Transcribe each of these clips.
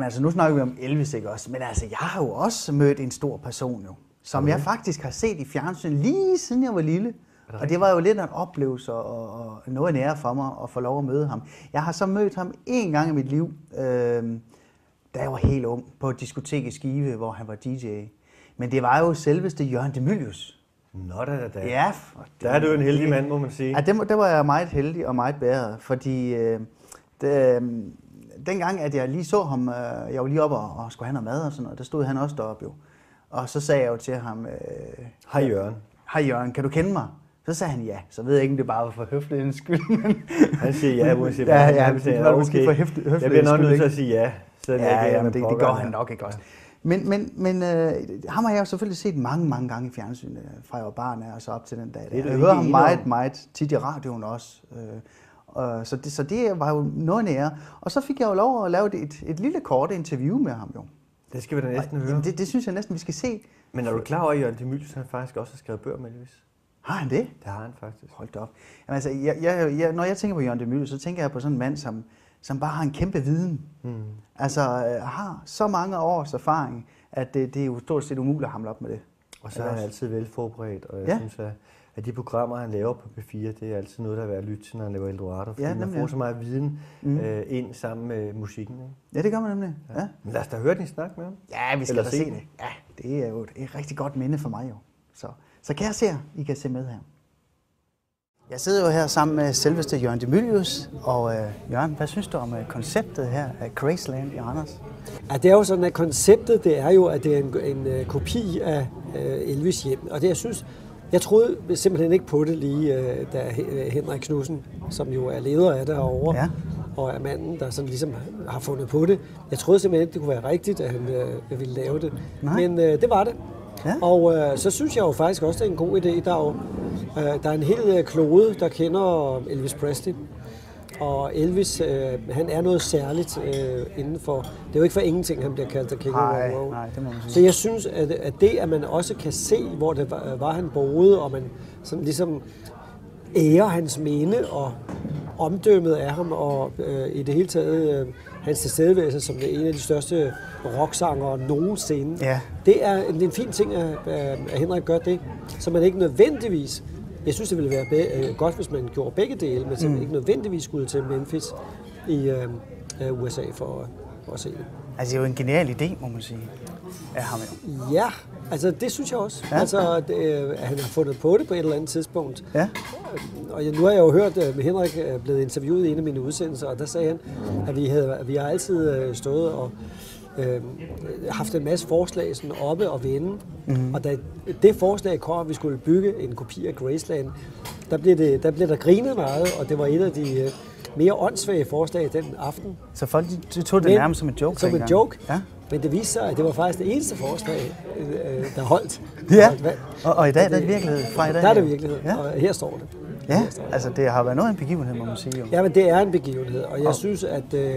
Men altså, nu snakker vi om Elvis, ikke også? Men altså, jeg har jo også mødt en stor person jo, som jeg faktisk har set i fjernsyn lige siden jeg var lille. Og det var jo lidt en oplevelse og, og noget en ære for mig at få lov at møde ham. Jeg har så mødt ham en gang i mit liv, øh, da jeg var helt ung, på et diskotek i Skive, hvor han var DJ. Men det var jo selveste Jørgen Demilius. Nå da da da. Ja, Der er du en heldig mand, må man sige. Ja, det, der var jeg meget heldig og meget bedre, fordi øh, det, øh, dengang, at jeg lige så ham, øh, jeg var lige oppe og, og skulle have noget mad og sådan noget, der stod han også deroppe jo. Og så sagde jeg jo til ham, øh, Hej Jørgen. hej Jørgen, kan du kende mig? Så sagde han ja, så ved jeg ikke, om det bare var for høflighedens skyld. Men Han siger ja, uanset Ja, ja, Han det var måske for høfligt- Jeg bliver høflighedens nok nødt til at sige ja. jeg ja, ja, men det, det gør han nok ikke også. Men, men, men øh, ham har jeg jo selvfølgelig set mange, mange gange i fjernsynet, fra jeg var barn af og så op til den dag. Er Der. Jeg hører ham meget, meget tit i radioen også. Øh, og så, det, så det var jo noget nære. Og så fik jeg jo lov at lave et, et lille kort interview med ham jo. Det skal vi da næsten høre. Jamen, det, det synes jeg næsten, vi skal se. Men er du klar over, at Jørgen Demilius han faktisk også har skrevet bøger med Elvis? Har han det? Det har han faktisk. Hold op. Jamen, altså, jeg, jeg, jeg, når jeg tænker på Jørgen Demille, så tænker jeg på sådan en mand, som, som bare har en kæmpe viden. Mm. Altså øh, har så mange års erfaring, at det, det er jo stort set umuligt at hamle op med det. Og så er han altid velforberedt, og jeg Ja. synes, at, at de programmer, han laver på P4, det er altid noget, der er værd at lytte til, når han laver Eldorado, fordi Ja, man nemlig, får ja. så meget viden Mm. øh, ind sammen med musikken. Ikke? Ja, det gør man nemlig. Ja, Men lad os da høre din snak med ham. ja vi skal Eller da se se det. Ja, det er jo et, et rigtig godt minde for mig jo. Så, så kære ser, I kan se med her. Jeg sidder jo her sammen med selveste Jørgen Demilius, og øh, Jørgen, hvad synes du om øh, konceptet her af Graceland i Randers? Ja, det er jo sådan, at konceptet det er jo, at det er en, en uh, kopi af uh, Elvis hjem. Og det, jeg synes, jeg troede simpelthen ikke på det lige, uh, da He- Henrik Knudsen, som jo er leder af det herovre, Ja. og er manden, der sådan ligesom har fundet på det. Jeg troede simpelthen ikke, det kunne være rigtigt, at han uh, ville lave det. Nej. Men uh, det var det. Ja. Og uh, så synes jeg jo faktisk også, det er en god idé. Der er jo uh, der er en hel klode, der kender Elvis Presley. Og Elvis, øh, han er noget særligt øh, inden for... Det er jo ikke for ingenting, han bliver kaldt The King Nej, of Rock. nej, det må man sige. Så jeg synes, at, at det, at man også kan se, hvor det var, var han boede, og man sådan ligesom ærer hans minde og omdømmet af ham, og øh, i det hele taget øh, hans tilstedeværelse som en af de største rocksangere nogensinde. Ja. Det er, det er en fin ting, at, at Henrik gør det, så man ikke nødvendigvis... Jeg synes, det ville være be, øh, godt, hvis man gjorde begge dele, men man ikke nødvendigvis skulle til Memphis i øh, øh, USA for, for at se det. Altså, det er jo en genial idé, må man sige, af ham jo. Ja, altså det synes jeg også. Ja. Altså, det, øh, han har fundet på det på et eller andet tidspunkt. Ja. Og jeg, nu har jeg jo hørt, at Henrik er blevet interviewet i en af mine udsendelser, og der sagde han, at vi, havde, at vi har altid øh, stået og øh, haft en masse forslag sådan oppe og vende. Mm-hmm. Og da det forslag kom, at vi skulle bygge en kopi af Graceland, der blev, det, der blev der grinet meget, og det var et af de øh, mere åndssvage forslag den aften. Så folk de, tog det Men- nærmest som en joke Som en joke. Ja. Men det viste sig, at det var faktisk det eneste forslag, øh, der holdt. Ja, Der holdt vand. og, og i dag der er det virkelighed fra i dag. Der er det virkelighed, Ja, og her står det. Ja. Altså det har været noget af en begivenhed, må man sige jo. Ja, men det er en begivenhed, og jeg synes, at, øh,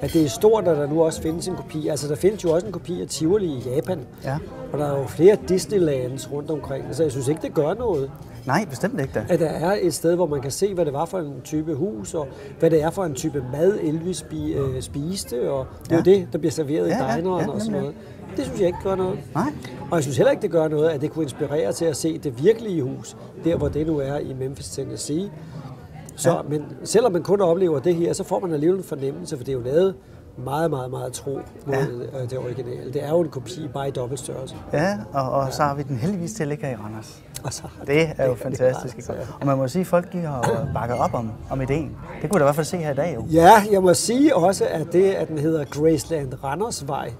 at det er stort, at der nu også findes en kopi. Altså, der findes jo også en kopi af Tivoli i Japan, Ja. og der er jo flere Disneylands rundt omkring, så jeg synes ikke, det gør noget, Nej, bestemt ikke da. at der er et sted, hvor man kan se, hvad det var for en type hus, og hvad det er for en type mad, Elvis øh, spiste, og det er Ja. det, der bliver serveret Ja, i ja, dineren ja, og sådan noget. Det synes jeg ikke gør noget. Nej. Og jeg synes heller ikke, det gør noget, at det kunne inspirere til at se det virkelige hus, der hvor det nu er i Memphis, Tennessee. Så, Ja. ja. Men selvom man kun oplever det her, så får man alligevel en fornemmelse, for det er jo lavet meget, meget, meget tro mod Ja. ja. det originale. Det er jo en kopi, bare i dobbelt størrelse. Ja, og, og så har vi den heldigvis til at ligge her i Randers. Og så, Det er jo det fantastisk. det er? Og man må sige, at folk de har bakket op om, om ideen. Det kunne du i hvert fald se her i dag jo. Ja, jeg må sige også, at det, at den hedder Graceland Randersvej,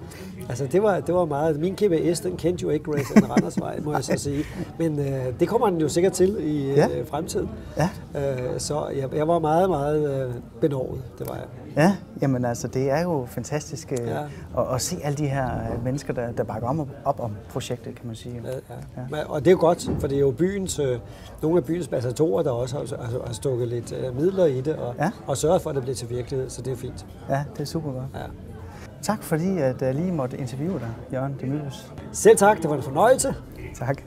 altså det var, det var meget, min GPS, den kendte jo ikke Graceland Randersvej, må jeg så sige. Men øh, det kommer den jo sikkert til i øh, Ja. fremtiden. Ja. Øh, så jeg, jeg var meget, meget øh, benovet, det var jeg. Ja, jamen altså, det er jo fantastisk øh, Ja. at, at se alle de her øh, mennesker, der, der bakker om, op om projektet, kan man sige. Ja, ja. Men, og det er jo godt, for det er jo byens, øh, nogle af byens ambassadorer, der også har, har, har stukket lidt øh, midler i det, og, Ja. og sørget for, at det bliver til virkelighed, så det er fint. Ja, det er super godt. Ja. Tak fordi, at jeg lige måtte interviewe dig, Jørgen Demilius. Selv tak, det var en fornøjelse. Tak.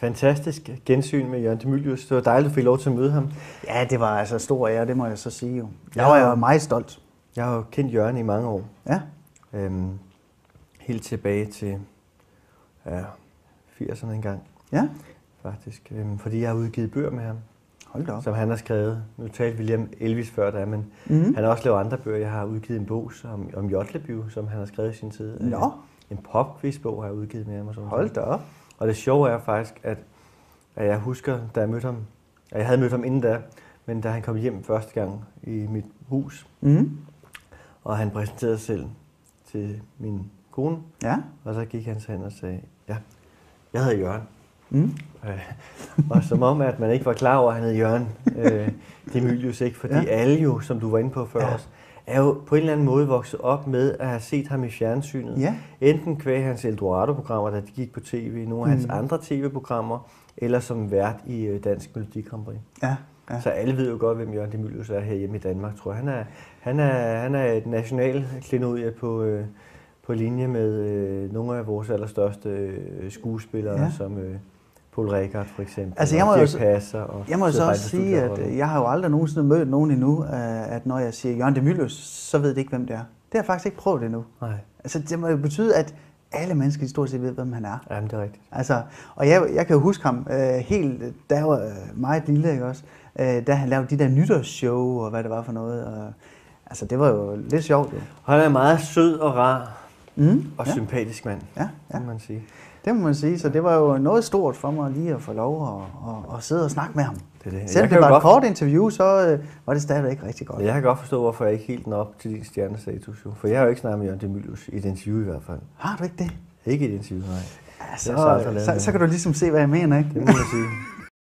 Fantastisk gensyn med Jørgen Demilius. Det var dejligt, at du fik lov til at møde ham. Ja, det var altså stor ære, det må jeg så sige jo. Jeg Ja. var jo meget stolt. Jeg har jo kendt Jørgen i mange år. Ja. Øhm, helt tilbage til ja, 80'erne engang, Ja. faktisk. Øhm, fordi jeg har udgivet bøger med ham, Hold da op. som han har skrevet. Nu talte vi lige om Elvis før, der, men Mhm. han har også lavet andre bøger. Jeg har udgivet en bog om, om Jotleby, som han har skrevet i sin tid. Øh, Nå. En popquizbog har jeg udgivet med ham. Og sådan Hold da op. Og det sjove er faktisk, at, at jeg husker, da jeg mødte ham, at jeg havde mødt ham inden da, men da han kom hjem første gang i mit hus, Mm. og han præsenterede sig selv til min kone, Ja. og så gik han hen og sagde, ja, jeg hedder Jørgen. Mm. Øh, og som om, at man ikke var klar over, at han hed Jørgen øh, Demilius, ikke? Fordi Ja. alle jo, som du var inde på før Ja. også, er jo på en eller anden måde vokset op med at have set ham i fjernsynet. Ja. Enten kvæg hans Eldorado-programmer, da de gik på tv, nogle af hans Mm. andre tv-programmer, eller som vært i øh, Dansk Melodi Grand Prix. Ja. Ja. Så alle ved jo godt, hvem Jørgen Demilius er herhjemme i Danmark, tror jeg. Han er, han er, han er et national klenodie på, øh, på linje med øh, nogle af vores allerstørste øh, skuespillere, Ja. som øh, Paul Rekard for eksempel, Altså, jeg og må Dirch så- Passer. Og Jeg må jo så også sige, at øh, jeg har jo aldrig nogensinde mødt nogen endnu, øh, at når jeg siger Jørgen Demilius, så ved de ikke, hvem det er. Det har jeg faktisk ikke prøvet endnu. Nej, Altså, det må jo betyde, at alle mennesker i stort set ved, hvem han er. jamen, det er rigtigt. Altså, og jeg, jeg kan jo huske ham øh, helt, da jeg var øh, meget lille, ikke også? Øh, da han lavede de der nytårsshow, og hvad det var for noget. Og, altså, det var jo lidt sjovt, jo. Og han er meget sød og rar Mm, og ja, sympatisk mand, ja, ja, må man sige. det må man sige. Så det var jo noget stort for mig lige at få lov at, at, at sidde og snakke med ham. Det er det. Selvom det var et kort interview, så øh, var det stadigvæk rigtig godt. Jeg kan godt forstå, hvorfor jeg ikke helt den op til din stjernestatus. Jo. For jeg har jo ikke snakket med Jørgen Demilius i et interview i hvert fald. Har du ikke det? Ikke i et interview, nej. Ja, så, så så, med så kan du ligesom se, hvad jeg mener, ikke? Det må man sige.